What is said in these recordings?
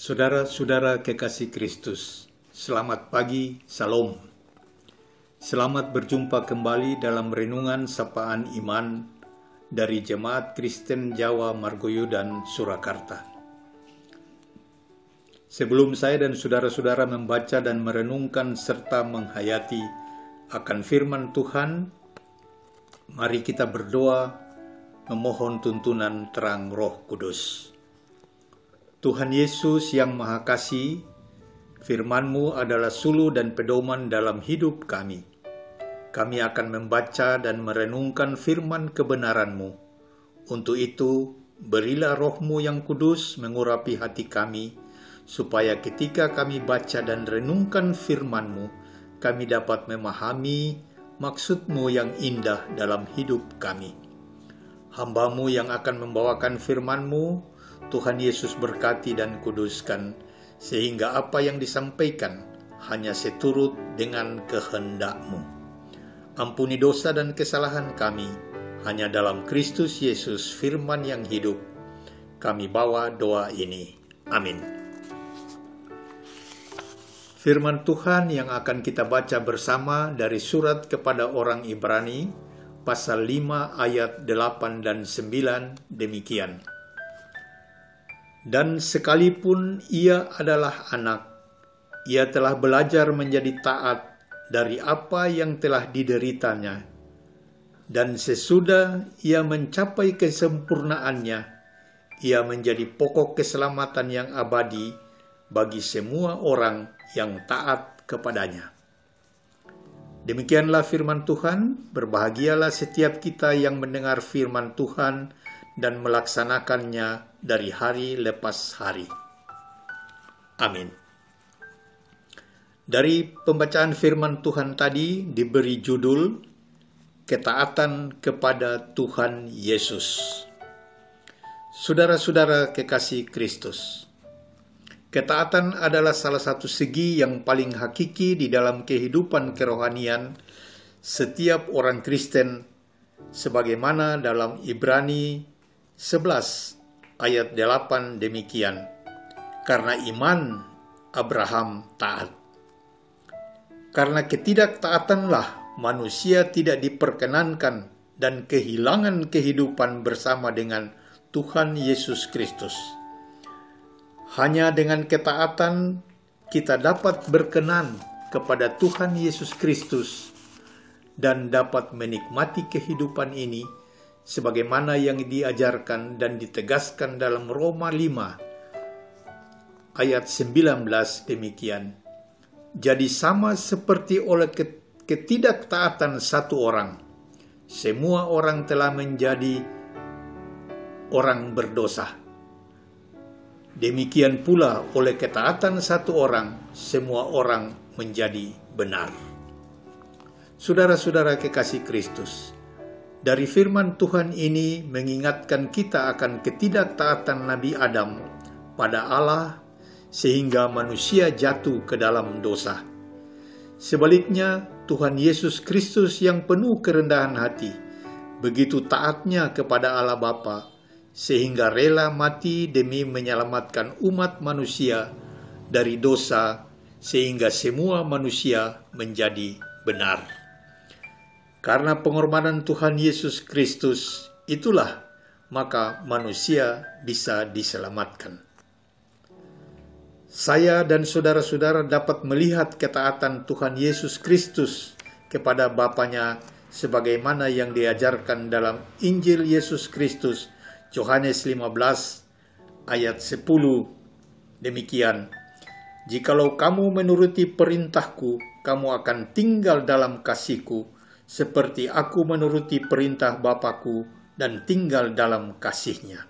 Saudara-saudara kekasih Kristus, selamat pagi, salam. Selamat berjumpa kembali dalam renungan sapaan iman dari Jemaat Kristen Jawa Margoyo Surakarta. Sebelum saya dan saudara-saudara membaca dan merenungkan serta menghayati akan firman Tuhan, mari kita berdoa memohon tuntunan terang Roh Kudus. Tuhan Yesus yang Maha Kasih, firman-Mu adalah sulu dan pedoman dalam hidup kami. Kami akan membaca dan merenungkan firman kebenaran-Mu. Untuk itu, berilah roh-Mu yang kudus mengurapi hati kami, supaya ketika kami baca dan renungkan firman-Mu, kami dapat memahami maksud-Mu yang indah dalam hidup kami. Hamba-Mu yang akan membawakan firman-Mu, Tuhan Yesus berkati dan kuduskan, sehingga apa yang disampaikan hanya seturut dengan kehendak-Mu. Ampuni dosa dan kesalahan kami, hanya dalam Kristus Yesus firman yang hidup. Kami bawa doa ini. Amin. Firman Tuhan yang akan kita baca bersama dari surat kepada orang Ibrani, pasal 5 ayat 8 dan 9 demikian. Dan sekalipun ia adalah anak, ia telah belajar menjadi taat dari apa yang telah dideritanya. Dan sesudah ia mencapai kesempurnaannya, ia menjadi pokok keselamatan yang abadi bagi semua orang yang taat kepadanya. Demikianlah firman Tuhan, berbahagialah setiap kita yang mendengar firman Tuhan dan melaksanakannya dari hari lepas hari. Amin. Dari pembacaan firman Tuhan tadi diberi judul Ketaatan kepada Tuhan Yesus. Saudara-saudara kekasih Kristus, ketaatan adalah salah satu segi yang paling hakiki di dalam kehidupan kerohanian setiap orang Kristen sebagaimana dalam Ibrani 11 ayat 8 demikian. Karena iman Abraham taat. Karena ketidaktaatanlah manusia tidak diperkenankan dan kehilangan kehidupan bersama dengan Tuhan Yesus Kristus. Hanya dengan ketaatan kita dapat berkenan kepada Tuhan Yesus Kristus dan dapat menikmati kehidupan ini sebagaimana yang diajarkan dan ditegaskan dalam Roma 5 ayat 19 demikian. Jadi sama seperti oleh ketidaktaatan satu orang, semua orang telah menjadi orang berdosa. Demikian pula oleh ketaatan satu orang, semua orang menjadi benar. Saudara-saudara kekasih Kristus, dari firman Tuhan ini mengingatkan kita akan ketidaktaatan Nabi Adam pada Allah sehingga manusia jatuh ke dalam dosa. Sebaliknya, Tuhan Yesus Kristus yang penuh kerendahan hati, begitu taatnya kepada Allah Bapa, sehingga rela mati demi menyelamatkan umat manusia dari dosa, sehingga semua manusia menjadi benar. Karena pengorbanan Tuhan Yesus Kristus, itulah maka manusia bisa diselamatkan. Saya dan saudara-saudara dapat melihat ketaatan Tuhan Yesus Kristus kepada Bapaknya sebagaimana yang diajarkan dalam Injil Yesus Kristus Yohanes 15 ayat 10 demikian Jikalau kamu menuruti perintahku kamu akan tinggal dalam kasihku seperti aku menuruti perintah Bapakku dan tinggal dalam kasihnya.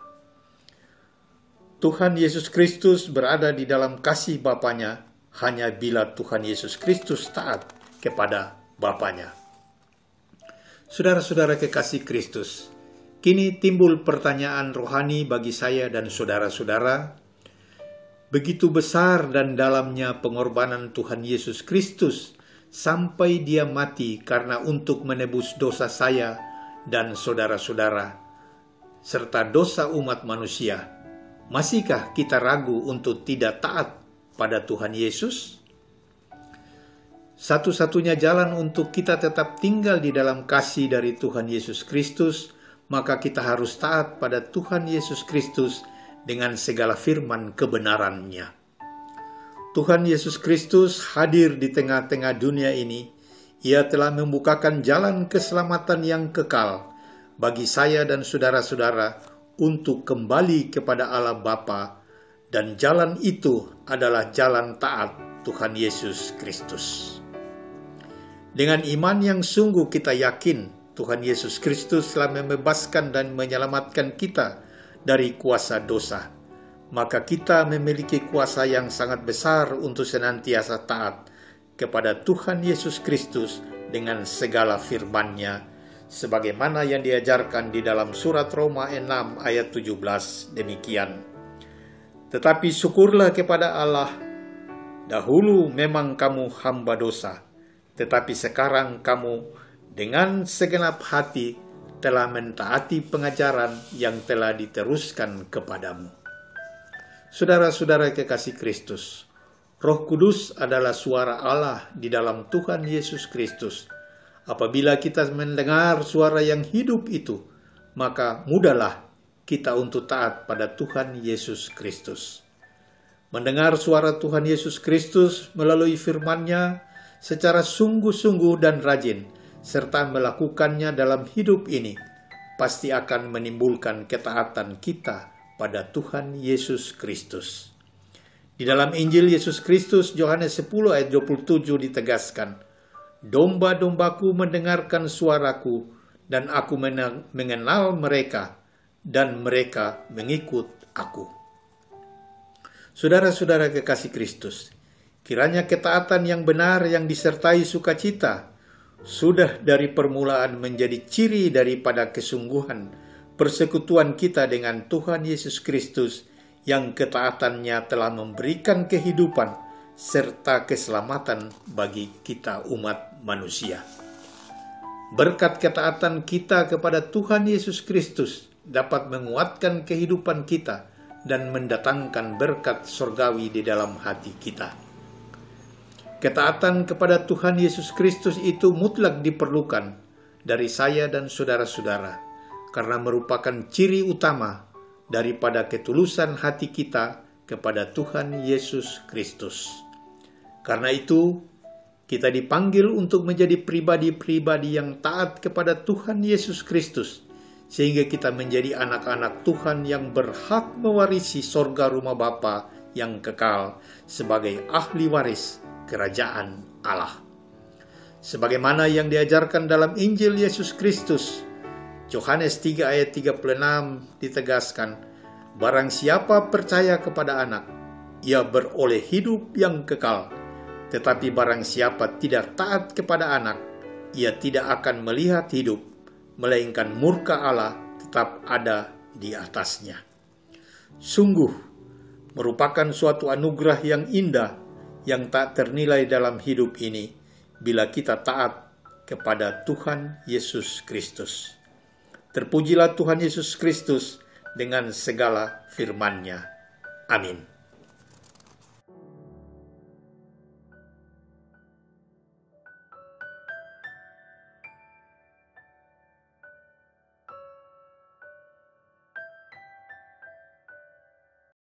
Tuhan Yesus Kristus berada di dalam kasih Bapaknya hanya bila Tuhan Yesus Kristus taat kepada Bapaknya. Saudara-saudara kekasih Kristus, kini timbul pertanyaan rohani bagi saya dan saudara-saudara. Begitu besar dan dalamnya pengorbanan Tuhan Yesus Kristus sampai dia mati karena untuk menebus dosa saya dan saudara-saudara, serta dosa umat manusia. Masihkah kita ragu untuk tidak taat pada Tuhan Yesus? Satu-satunya jalan untuk kita tetap tinggal di dalam kasih dari Tuhan Yesus Kristus, maka kita harus taat pada Tuhan Yesus Kristus dengan segala firman kebenarannya. Tuhan Yesus Kristus hadir di tengah-tengah dunia ini. Ia telah membukakan jalan keselamatan yang kekal bagi saya dan saudara-saudara untuk kembali kepada Allah Bapa dan jalan itu adalah jalan taat Tuhan Yesus Kristus. Dengan iman yang sungguh kita yakin Tuhan Yesus Kristus telah membebaskan dan menyelamatkan kita dari kuasa dosa. Maka kita memiliki kuasa yang sangat besar untuk senantiasa taat kepada Tuhan Yesus Kristus dengan segala firman-Nya sebagaimana yang diajarkan di dalam surat Roma 6 ayat 17 demikian. Tetapi syukurlah kepada Allah, dahulu memang kamu hamba dosa, tetapi sekarang kamu dengan segenap hati telah mentaati pengajaran yang telah diteruskan kepadamu. Saudara-saudara kekasih Kristus, Roh Kudus adalah suara Allah di dalam Tuhan Yesus Kristus Apabila kita mendengar suara yang hidup itu, maka mudahlah kita untuk taat pada Tuhan Yesus Kristus. Mendengar suara Tuhan Yesus Kristus melalui firman-Nya secara sungguh-sungguh dan rajin, serta melakukannya dalam hidup ini, pasti akan menimbulkan ketaatan kita pada Tuhan Yesus Kristus. Di dalam Injil Yesus Kristus, Yohanes 10 ayat 27 ditegaskan, Domba-dombaku mendengarkan suaraku, dan aku mengenal mereka, dan mereka mengikut aku. Saudara-saudara kekasih Kristus, kiranya ketaatan yang benar yang disertai sukacita sudah dari permulaan menjadi ciri daripada kesungguhan persekutuan kita dengan Tuhan Yesus Kristus yang ketaatannya telah memberikan kehidupan serta keselamatan bagi kita umat manusia. Berkat ketaatan kita kepada Tuhan Yesus Kristus dapat menguatkan kehidupan kita dan mendatangkan berkat surgawi di dalam hati kita. Ketaatan kepada Tuhan Yesus Kristus itu mutlak diperlukan dari saya dan saudara-saudara karena merupakan ciri utama daripada ketulusan hati kita kepada Tuhan Yesus Kristus. Karena itu, kita dipanggil untuk menjadi pribadi-pribadi yang taat kepada Tuhan Yesus Kristus, sehingga kita menjadi anak-anak Tuhan yang berhak mewarisi sorga rumah Bapa yang kekal sebagai ahli waris kerajaan Allah. Sebagaimana yang diajarkan dalam Injil Yesus Kristus, Yohanes 3 ayat 36 ditegaskan, Barang siapa percaya kepada anak, ia beroleh hidup yang kekal, tetapi barang siapa tidak taat kepada anak, ia tidak akan melihat hidup, melainkan murka Allah tetap ada di atasnya. Sungguh, merupakan suatu anugerah yang indah yang tak ternilai dalam hidup ini bila kita taat kepada Tuhan Yesus Kristus. Terpujilah Tuhan Yesus Kristus dengan segala firman-Nya. Amin.